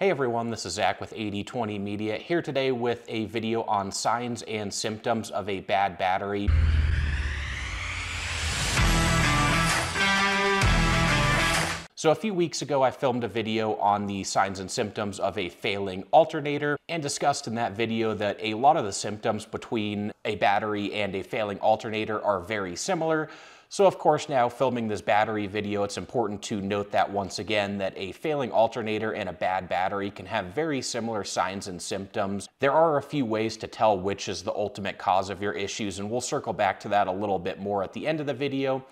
Hey everyone, this is Zach with 8020 Media, here today with a video on signs and symptoms of a bad battery. So a few weeks ago, I filmed a video on the signs and symptoms of a failing alternator and discussed in that video that a lot of the symptoms between a battery and a failing alternator are very similar. So of course now filming this battery video, it's important to note that once again that a failing alternator and a bad battery can have very similar signs and symptoms. There are a few ways to tell which is the ultimate cause of your issues and we'll circle back to that a little bit more at the end of the video.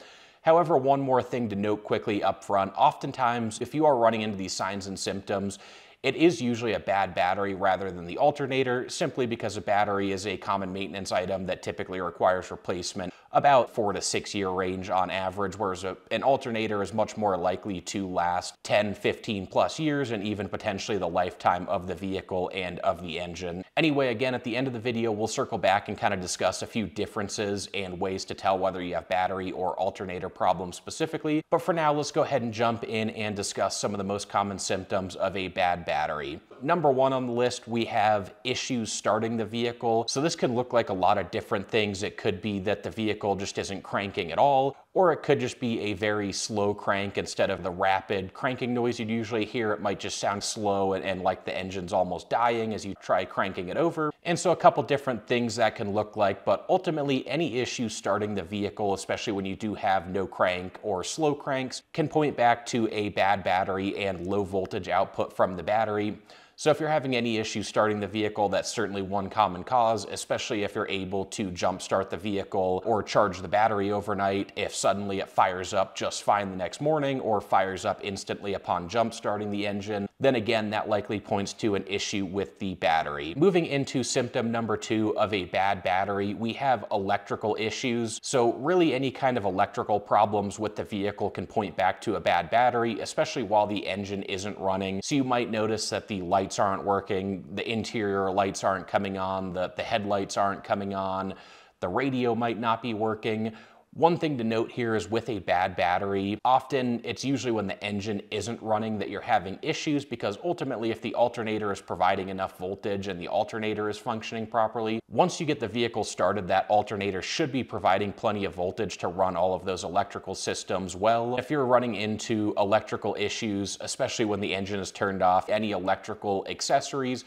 However, one more thing to note quickly up front, oftentimes if you are running into these signs and symptoms, it is usually a bad battery rather than the alternator, simply because a battery is a common maintenance item that typically requires replacement about four to six year range on average, whereas a, an alternator is much more likely to last 10, 15 plus years and even potentially the lifetime of the vehicle and of the engine. Anyway, again, at the end of the video, we'll circle back and kind of discuss a few differences and ways to tell whether you have battery or alternator problems specifically. But for now, let's go ahead and jump in and discuss some of the most common symptoms of a bad battery battery. Number one on the list, we have issues starting the vehicle. So this can look like a lot of different things. It could be that the vehicle just isn't cranking at all, or it could just be a very slow crank instead of the rapid cranking noise you'd usually hear. It might just sound slow and, and, like the engine's almost dying as you try cranking it over. And so a couple different things that can look like, but ultimately any issue starting the vehicle, especially when you do have no crank or slow cranks, can point back to a bad battery and low voltage output from the battery. So if you're having any issues starting the vehicle, that's certainly one common cause, especially if you're able to jump start the vehicle or charge the battery overnight. If suddenly it fires up just fine the next morning or fires up instantly upon jump starting the engine, then again, that likely points to an issue with the battery. Moving into symptom number two of a bad battery, we have electrical issues. So really any kind of electrical problems with the vehicle can point back to a bad battery, especially while the engine isn't running. So you might notice that the lights aren't working, the interior lights aren't coming on, the, the headlights aren't coming on, the radio might not be working. One thing to note here is with a bad battery, often it's usually when the engine isn't running that you're having issues because ultimately if the alternator is providing enough voltage and the alternator is functioning properly, once you get the vehicle started, that alternator should be providing plenty of voltage to run all of those electrical systems well. If you're running into electrical issues, especially when the engine is turned off, any electrical accessories,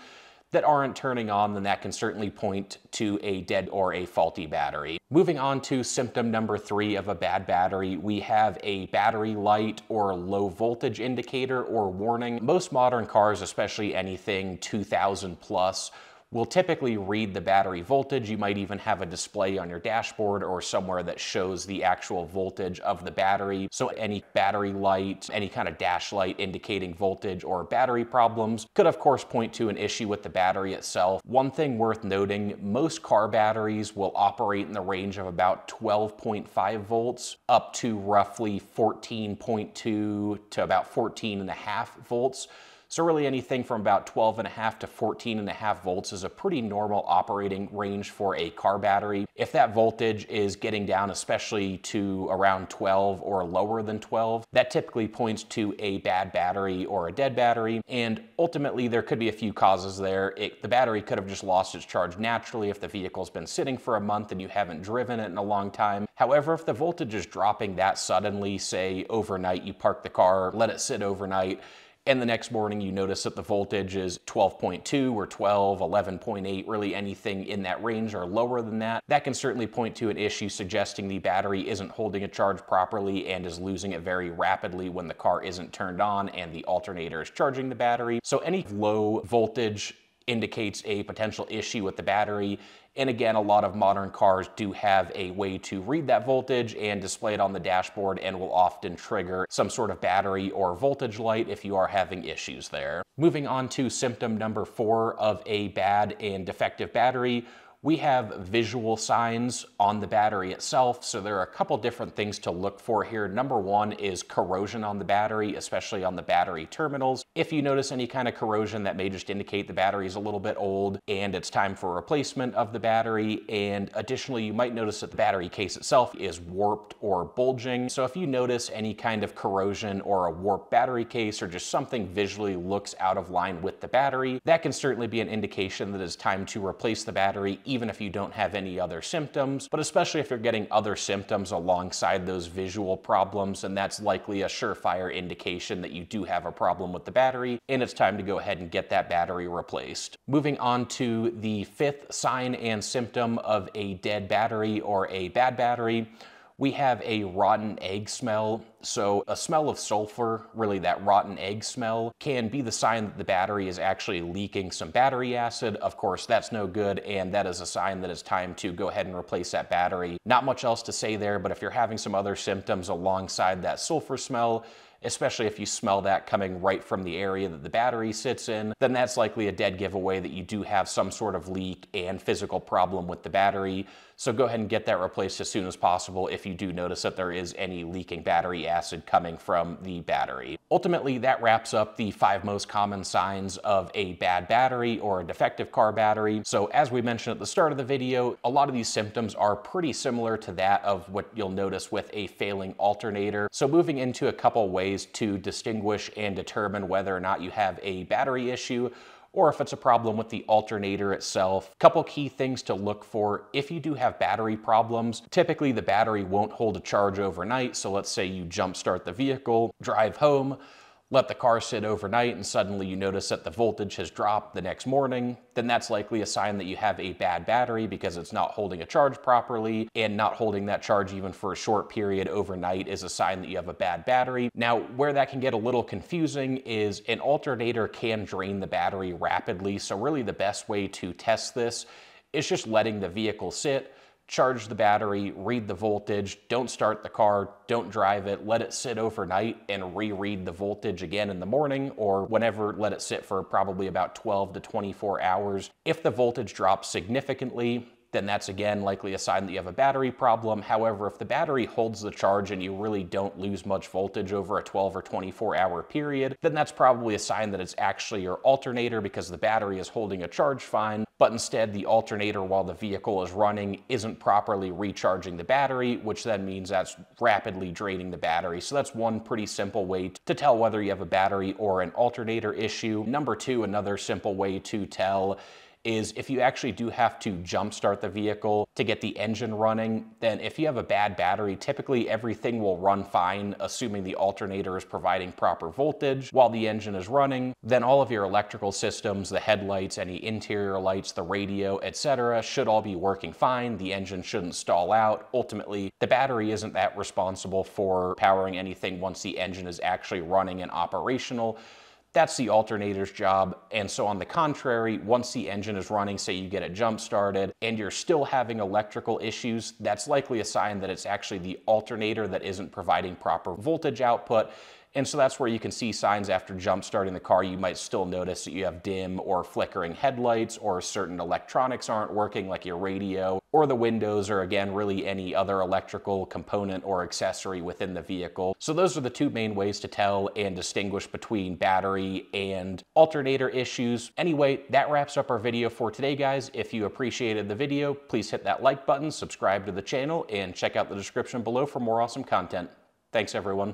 that aren't turning on, then that can certainly point to a dead or a faulty battery. Moving on to symptom number three of a bad battery, we have a battery light or low voltage indicator or warning. Most modern cars, especially anything 2000 plus, will typically read the battery voltage. You might even have a display on your dashboard or somewhere that shows the actual voltage of the battery. So any battery light, any kind of dash light indicating voltage or battery problems could of course point to an issue with the battery itself. One thing worth noting, most car batteries will operate in the range of about 12.5 volts up to roughly 14.2 to about 14 and a half volts. So really anything from about 12 and a half to 14 and a half volts is a pretty normal operating range for a car battery. If that voltage is getting down especially to around 12 or lower than 12, that typically points to a bad battery or a dead battery. And ultimately there could be a few causes there. It, the battery could have just lost its charge naturally if the vehicle's been sitting for a month and you haven't driven it in a long time. However, if the voltage is dropping that suddenly, say overnight, you park the car, let it sit overnight, and the next morning you notice that the voltage is 12.2 or 12, 11.8, really anything in that range or lower than that. That can certainly point to an issue suggesting the battery isn't holding a charge properly and is losing it very rapidly when the car isn't turned on and the alternator is charging the battery. So any low voltage indicates a potential issue with the battery. And again, a lot of modern cars do have a way to read that voltage and display it on the dashboard and will often trigger some sort of battery or voltage light if you are having issues there. Moving on to symptom number four of a bad and defective battery, we have visual signs on the battery itself. So there are a couple different things to look for here. Number one is corrosion on the battery, especially on the battery terminals. If you notice any kind of corrosion, that may just indicate the battery is a little bit old and it's time for replacement of the battery. And additionally, you might notice that the battery case itself is warped or bulging. So if you notice any kind of corrosion or a warped battery case or just something visually looks out of line with the battery, that can certainly be an indication that it's time to replace the battery even if you don't have any other symptoms, but especially if you're getting other symptoms alongside those visual problems, and that's likely a surefire indication that you do have a problem with the battery, and it's time to go ahead and get that battery replaced. Moving on to the fifth sign and symptom of a dead battery or a bad battery, we have a rotten egg smell. So a smell of sulfur, really that rotten egg smell, can be the sign that the battery is actually leaking some battery acid. Of course, that's no good, and that is a sign that it's time to go ahead and replace that battery. Not much else to say there, but if you're having some other symptoms alongside that sulfur smell, especially if you smell that coming right from the area that the battery sits in, then that's likely a dead giveaway that you do have some sort of leak and physical problem with the battery. So go ahead and get that replaced as soon as possible if you do notice that there is any leaking battery acid coming from the battery. Ultimately, that wraps up the five most common signs of a bad battery or a defective car battery. So as we mentioned at the start of the video, a lot of these symptoms are pretty similar to that of what you'll notice with a failing alternator. So moving into a couple ways to distinguish and determine whether or not you have a battery issue or if it's a problem with the alternator itself. Couple key things to look for. If you do have battery problems, typically the battery won't hold a charge overnight. So let's say you jump start the vehicle, drive home, let the car sit overnight and suddenly you notice that the voltage has dropped the next morning, then that's likely a sign that you have a bad battery because it's not holding a charge properly and not holding that charge even for a short period overnight is a sign that you have a bad battery. Now, where that can get a little confusing is an alternator can drain the battery rapidly. So really the best way to test this is just letting the vehicle sit charge the battery, read the voltage, don't start the car, don't drive it, let it sit overnight and reread the voltage again in the morning or whenever, let it sit for probably about 12 to 24 hours. If the voltage drops significantly, then that's again likely a sign that you have a battery problem. However, if the battery holds the charge and you really don't lose much voltage over a 12 or 24 hour period, then that's probably a sign that it's actually your alternator because the battery is holding a charge fine, but instead the alternator while the vehicle is running isn't properly recharging the battery, which then means that's rapidly draining the battery. So that's one pretty simple way to tell whether you have a battery or an alternator issue. Number two, another simple way to tell is if you actually do have to jumpstart the vehicle to get the engine running, then if you have a bad battery, typically everything will run fine, assuming the alternator is providing proper voltage while the engine is running. Then all of your electrical systems, the headlights, any interior lights, the radio, etc., should all be working fine. The engine shouldn't stall out. Ultimately, the battery isn't that responsible for powering anything once the engine is actually running and operational. That's the alternator's job. And so on the contrary, once the engine is running, say you get it jump started and you're still having electrical issues, that's likely a sign that it's actually the alternator that isn't providing proper voltage output and so that's where you can see signs after jump starting the car. You might still notice that you have dim or flickering headlights or certain electronics aren't working like your radio or the windows or again, really any other electrical component or accessory within the vehicle. So those are the two main ways to tell and distinguish between battery and alternator issues. Anyway, that wraps up our video for today, guys. If you appreciated the video, please hit that like button, subscribe to the channel, and check out the description below for more awesome content. Thanks, everyone.